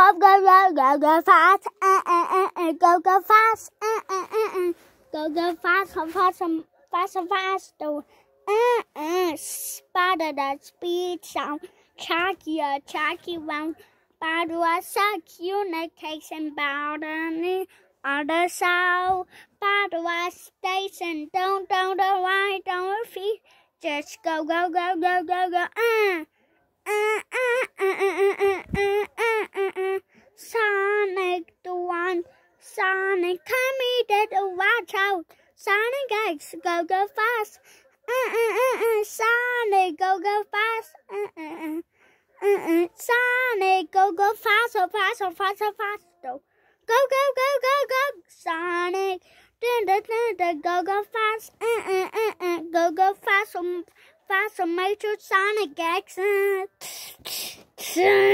Go, go, go, go, go fast. Uh, uh, uh, uh. Go, go fast. Uh, uh, uh, uh. Go, go fast, fast, fast, fast, fast. Uh, uh. Spider that speed sound. Chucky, a chucky round. Badu a suck unication bowden other sound. Badu a station. Don't, don't, don't, why, don't feet. Just go, go, go, go, go, go. Uh, uh, uh, uh, uh, uh, uh, uh, uh. Sonic the one. Sonic, come here, watch out. Sonic X, go, go fast. Uh, uh, uh, uh. Sonic, go, go fast. Uh, uh, uh. Uh. Sonic, go, go faster, faster, faster, faster. Go, go, go, go, go. Sonic, dun, dun, dun, dun, go, go fast. Uh, uh, uh, uh. Go, go fast, um, fast, um, Major Sonic X. Uh.